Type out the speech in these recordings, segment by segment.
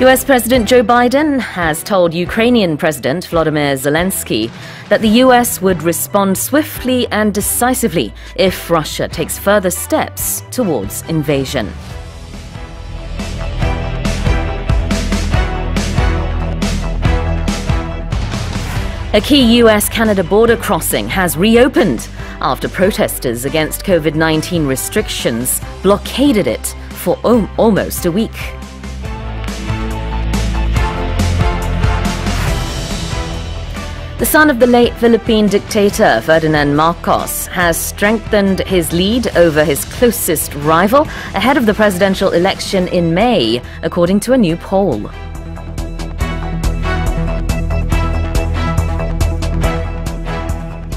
US President Joe Biden has told Ukrainian President Volodymyr Zelensky that the US would respond swiftly and decisively if Russia takes further steps towards invasion. A key US Canada border crossing has reopened after protesters against COVID 19 restrictions blockaded it for almost a week. The son of the late Philippine dictator Ferdinand Marcos has strengthened his lead over his closest rival ahead of the presidential election in May, according to a new poll.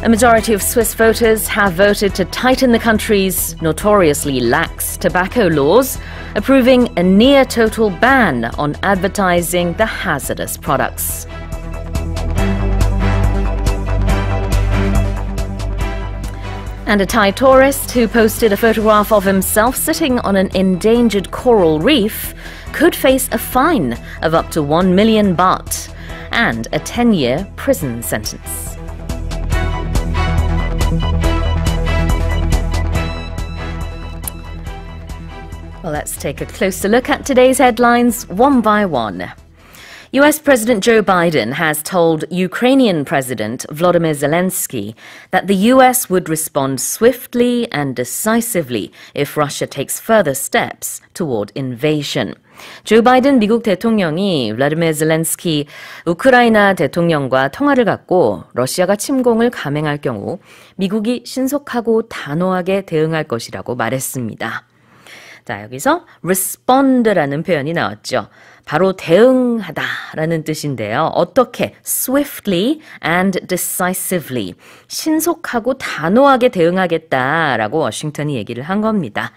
A majority of Swiss voters have voted to tighten the country's notoriously lax tobacco laws, approving a near total ban on advertising the hazardous products. And a Thai tourist who posted a photograph of himself sitting on an endangered coral reef could face a fine of up to 1 million baht and a 10 year prison sentence. Well, let's take a closer look at today's headlines one by one. US President Joe Biden has told Ukrainian President Volodymyr Zelensky that the US would respond swiftly and decisively if Russia takes further steps toward invasion. 조 바이든 미국 대통령이 블라디미르 젤렌스키 우크라이나 대통령과 통화를 갖고 러시아가 침공을 감행할 경우 미국이 신속하고 단호하게 대응할 것이라고 말했습니다. 자, 여기서 respond라는 표현이 나왔죠. 바로 대응하다라는 뜻인데요. 어떻게 swiftly and decisively 신속하고 단호하게 대응하겠다라고 워싱턴이 얘기를 한 겁니다.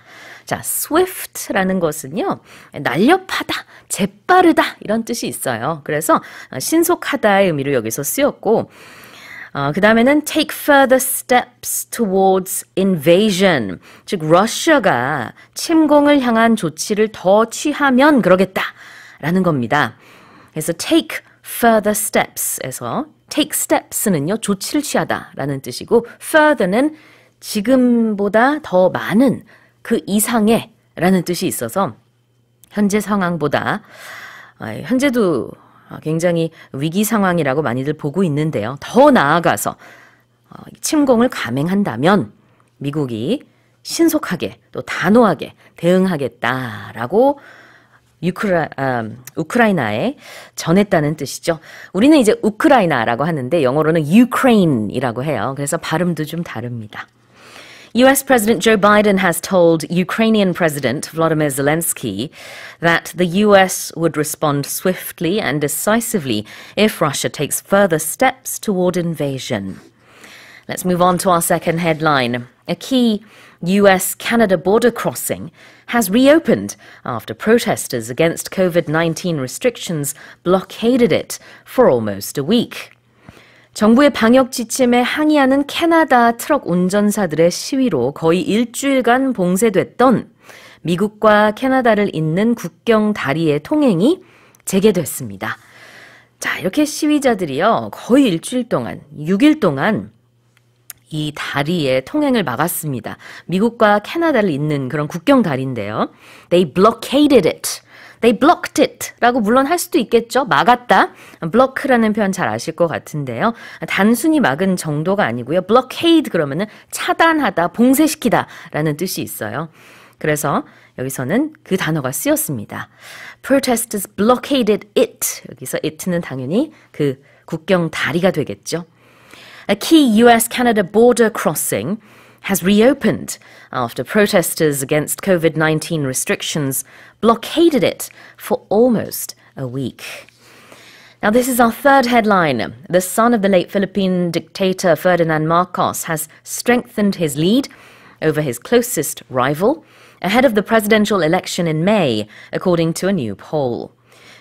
자, swift라는 것은요, 날렵하다, 재빠르다 이런 뜻이 있어요. 그래서 신속하다의 의미로 여기서 쓰였고, 어, 그 다음에는 take further steps towards invasion. 즉, 러시아가 침공을 향한 조치를 더 취하면 그러겠다. 라는 겁니다. 그래서 take further steps에서 take steps는요, 조치를 취하다 라는 뜻이고, further는 지금보다 더 많은 그 이상의 라는 뜻이 있어서, 현재 상황보다, 현재도 굉장히 위기 상황이라고 많이들 보고 있는데요. 더 나아가서 침공을 감행한다면 미국이 신속하게 또 단호하게 대응하겠다라고 유크라, 아, 우크라이나에 전했다는 뜻이죠. 우리는 이제 우크라이나라고 하는데 영어로는 Ukraine이라고 해요. 그래서 발음도 좀 다릅니다. US President Joe Biden has told Ukrainian President Vladimir Zelensky that the US would respond swiftly and decisively if Russia takes further steps toward invasion. Let's move on to our second headline. A key US Canada border crossing has reopened after protesters against COVID 19 restrictions blockaded it for almost a week. 정부의 방역 지침에 항의하는 캐나다 트럭 운전사들의 시위로 거의 일주일간 봉쇄됐던 미국과 캐나다를 잇는 국경 다리의 통행이 재개됐습니다. 자, 이렇게 시위자들이요, 거의 일주일 동안, 6일 동안 이 다리의 통행을 막았습니다. 미국과 캐나다를 잇는 그런 국경 다리인데요. They blockaded it. They blocked it 라고 물론 할 수도 있겠죠. 막았다. block라는 표현 잘 아실 것 같은데요. 단순히 막은 정도가 아니고요. blockade 그러면은 차단하다, 봉쇄시키다 라는 뜻이 있어요. 그래서 여기서는 그 단어가 쓰였습니다. Protesters blockaded it. 여기서 it는 당연히 그 국경 다리가 되겠죠. A key US-Canada border crossing has reopened after protesters against COVID 19 restrictions blockaded it for almost a week. Now, this is our third headline. The son of the late Philippine dictator Ferdinand Marcos has strengthened his lead over his closest rival ahead of the presidential election in May, according to a new poll.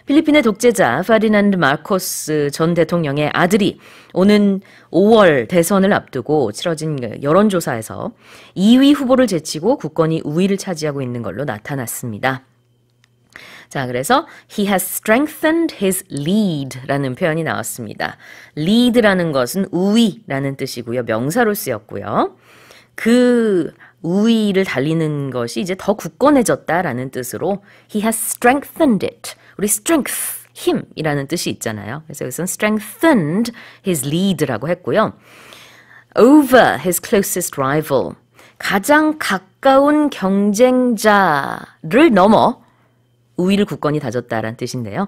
필리핀의 독재자 파디난드 마르코스 전 대통령의 아들이 오는 5월 대선을 앞두고 치러진 여론조사에서 2위 후보를 제치고 국권이 우위를 차지하고 있는 걸로 나타났습니다. 자, 그래서 he has strengthened his lead라는 표현이 나왔습니다. lead라는 것은 우위라는 뜻이고요. 명사로 쓰였고요. 그 우위를 달리는 것이 이제 더 굳건해졌다라는 뜻으로 he has strengthened it. 우리 strength 힘이라는 뜻이 있잖아요. 그래서 여기서는 strengthened his lead라고 했고요. over his closest rival. 가장 가까운 경쟁자를 넘어 우위를 굳건히 다졌다라는 뜻인데요.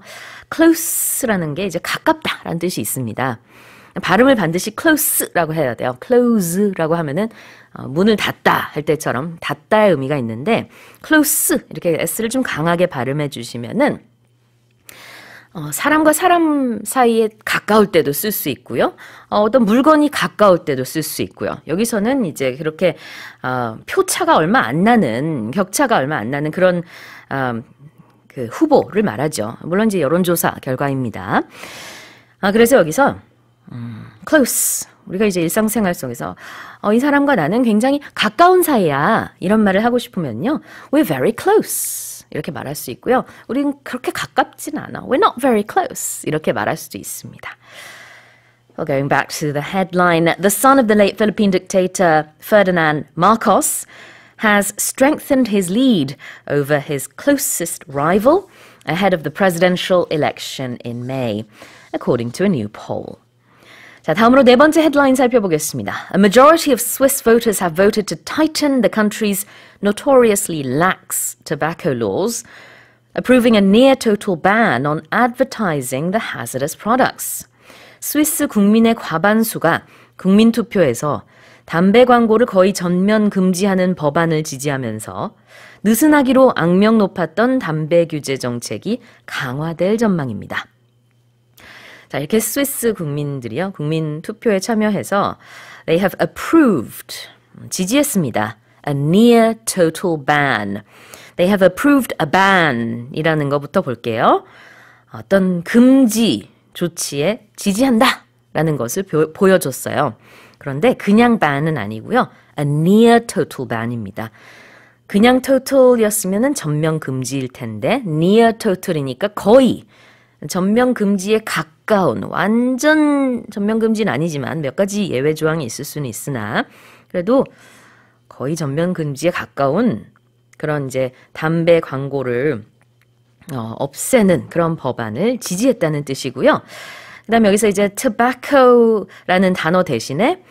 close라는 게 이제 가깝다라는 뜻이 있습니다. 발음을 반드시 close라고 해야 돼요. close라고 하면은 어, 문을 닫다 할 때처럼 닫다의 의미가 있는데 close 이렇게 s를 좀 강하게 발음해 주시면은 어, 사람과 사람 사이에 가까울 때도 쓸 수 있고요. 어, 어떤 물건이 가까울 때도 쓸 수 있고요. 여기서는 이제 그렇게 어, 표차가 얼마 안 나는 격차가 얼마 안 나는 그런 어, 그 후보를 말하죠. 물론 이제 여론조사 결과입니다. 아, 그래서 여기서 음, close 우리가 이제 일상생활 속에서 어, 이 사람과 나는 굉장히 가까운 사이야 이런 말을 하고 싶으면요, we're very close. 이렇게 말할 수 있고요. 우린 그렇게 가깝진 않아. We're not very close. 이렇게 말할 수도 있습니다. Well, going back to the headline, the son of the late Philippine dictator Ferdinand Marcos has strengthened his lead over his closest rival ahead of the presidential election in May, according to a new poll. 자, 다음으로 네 번째 헤드라인 살펴보겠습니다. A majority of Swiss voters have voted to tighten the country's notoriously lax tobacco laws, approving a near total ban on advertising the hazardous products. 스위스 국민의 과반수가 국민 투표에서 담배 광고를 거의 전면 금지하는 법안을 지지하면서 느슨하기로 악명 높았던 담배 규제 정책이 강화될 전망입니다. 자, 이렇게 스위스 국민들이요. 국민 투표에 참여해서 they have approved 지지했습니다. a near total ban. They have approved a ban 이라는 것부터 볼게요. 어떤 금지 조치에 지지한다 라는 것을 보, 여줬어요 그런데 그냥 ban은 아니고요. a near total ban입니다. 그냥 total이었으면 전면 금지일 텐데 near total이니까 거의 전면 금지에 가까운 완전 전면 금지는 아니지만 몇 가지 예외 조항이 있을 수는 있으나 그래도 거의 전면 금지에 가까운 그런 이제 담배 광고를 어, 없애는 그런 법안을 지지했다는 뜻이고요. 그다음에 여기서 이제 tobacco라는 단어 대신에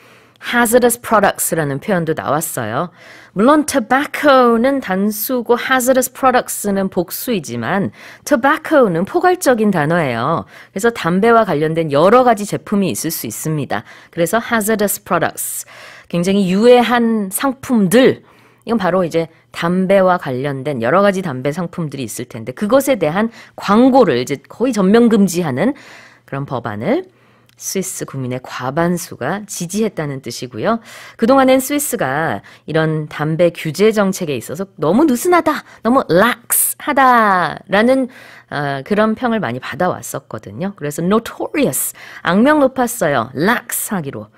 hazardous products라는 표현도 나왔어요. 물론 tobacco는 단수고 hazardous products는 복수이지만 tobacco는 포괄적인 단어예요. 그래서 담배와 관련된 여러 가지 제품이 있을 수 있습니다. 그래서 hazardous products 굉장히 유해한 상품들 이건 바로 이제 담배와 관련된 여러 가지 담배 상품들이 있을 텐데 그것에 대한 광고를 이제 거의 전면 금지하는 그런 법안을 스위스 국민의 과반수가 지지했다는 뜻이고요. 그동안엔 스위스가 이런 담배 규제 정책에 있어서 너무 느슨하다, 너무 lax하다라는 어, 그런 평을 많이 받아왔었거든요. 그래서 notorious, 악명 높았어요. lax하기로,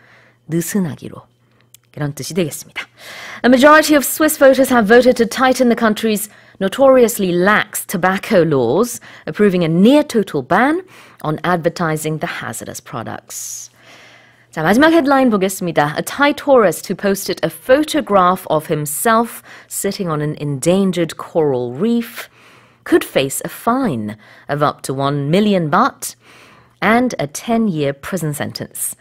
느슨하기로. 이런 뜻이 되겠습니다. A majority of Swiss voters have voted to tighten the country's notoriously lax tobacco laws, approving a near total ban on advertising the hazardous products. 자, 마지막 헤드라인 보겠습니다. A Thai tourist who posted a photograph of himself sitting on an endangered coral reef could face a fine of up to 1 million baht and a 10-year prison sentence.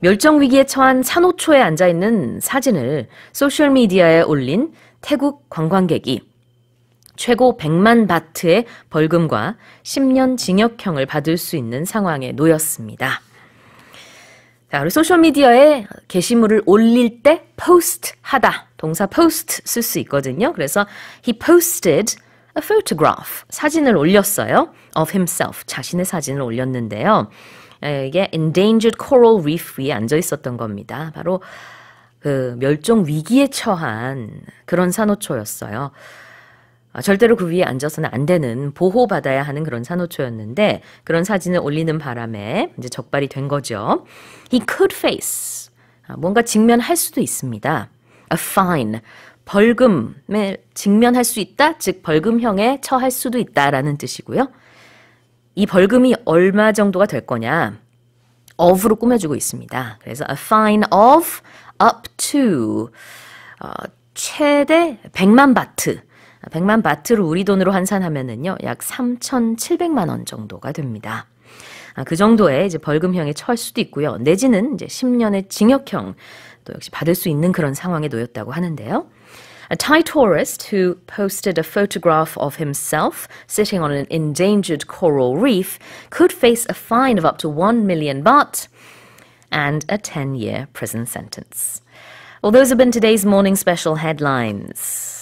멸종 위기에 처한 산호초에 앉아 있는 사진을 소셜 미디어에 올린 태국 관광객이 최고 100만 바트의 벌금과 10년 징역형을 받을 수 있는 상황에 놓였습니다. 자, 우리 소셜미디어에 게시물을 올릴 때 post 하다, 동사 post 쓸 수 있거든요. 그래서 he posted a photograph, 사진을 올렸어요. of himself, 자신의 사진을 올렸는데요. 이게 endangered coral reef 위에 앉아 있었던 겁니다. 바로 그 멸종 위기에 처한 그런 산호초였어요. 아, 절대로 그 위에 앉아서는 안 되는 보호받아야 하는 그런 산호초였는데 그런 사진을 올리는 바람에 이제 적발이 된 거죠. He could face 아, 뭔가 직면할 수도 있습니다. A fine 벌금에 직면할 수 있다, 즉 벌금형에 처할 수도 있다라는 뜻이고요. 이 벌금이 얼마 정도가 될 거냐? of로 꾸며주고 있습니다. 그래서 a fine of up to 어, 최대 100만 바트. 100만 바트를 우리 돈으로 환산하면은요, 약 3,700만 원 정도가 됩니다. 아, 그 정도의 이제 벌금형에 처할 수도 있고요. 내지는 이제 10년의 징역형 또 역시 받을 수 있는 그런 상황에 놓였다고 하는데요. A Thai tourist who posted a photograph of himself sitting on an endangered coral reef could face a fine of up to 1 million baht and a 10 year prison sentence. Well, those have been today's morning special headlines.